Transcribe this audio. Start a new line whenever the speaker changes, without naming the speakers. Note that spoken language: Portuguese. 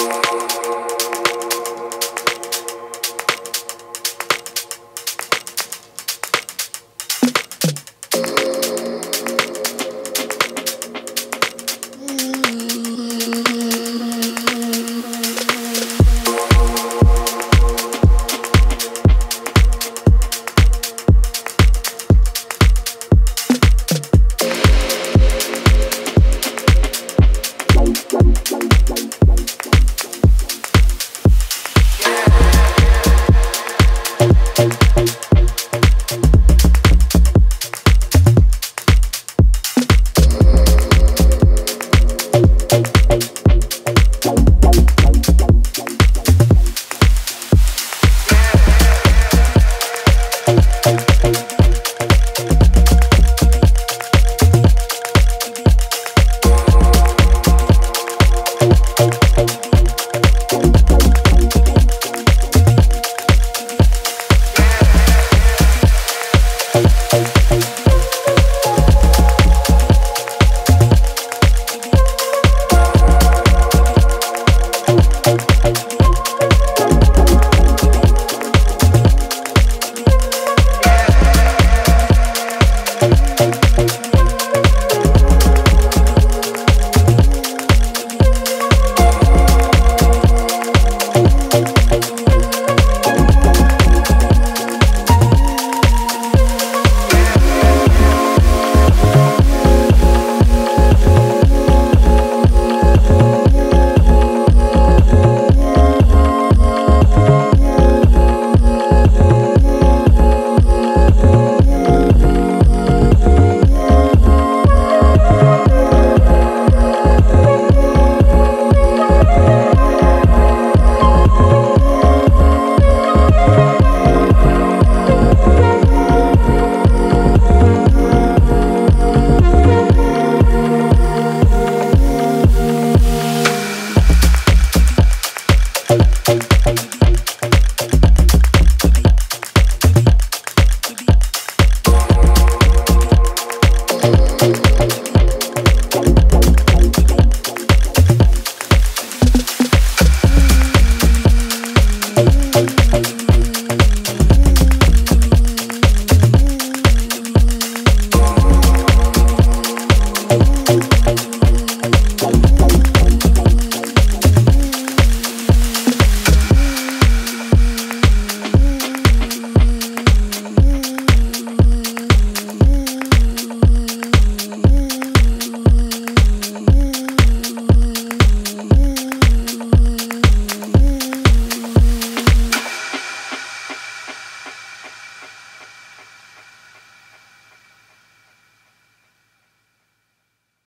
Música